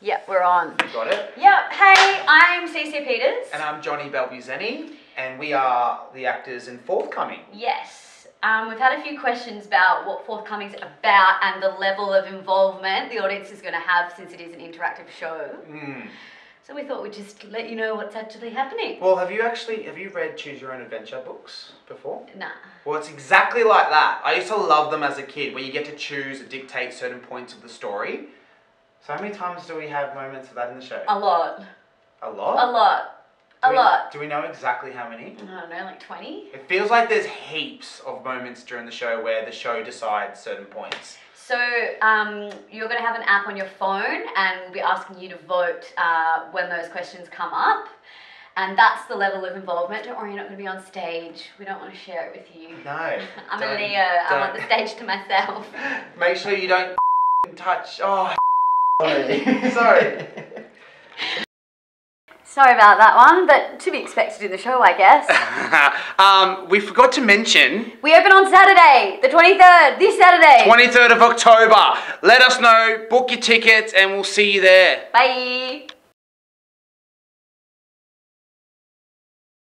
Yep, we're on. You got it? Yep, hey, I'm Cece Peters. And I'm Johnny Balbuziente, and we are the actors in Fourthcoming. Yes. Um, we've had a few questions about what Fourthcoming's about and the level of involvement the audience is going to have since it is an interactive show. Mm. So we thought we'd just let you know what's actually happening. Well, have you actually have you read Choose Your Own Adventure books before? Nah. Well, it's exactly like that. I used to love them as a kid, where you get to choose and dictate certain points of the story. So how many times do we have moments of that in the show? A lot. A lot? A lot. Do A we- lot. Do we know exactly how many? I don't know, like 20? It feels like there's heaps of moments during the show where the show decides certain points. So um, you're going to have an app on your phone, and we'll be asking you to vote uh, when those questions come up. And that's the level of involvement. Don't worry, you're not going to be on stage. We don't want to share it with you. No. I'm a don't- Leo. I want the stage to myself. Make sure you don't touch. Oh. sorry. Sorry about that one, but to be expected in the show, I guess. um, we forgot to mention we open on Saturday, the 23rd, this Saturday. 23rd of October. Let us know, book your tickets, and we'll see you there. Bye.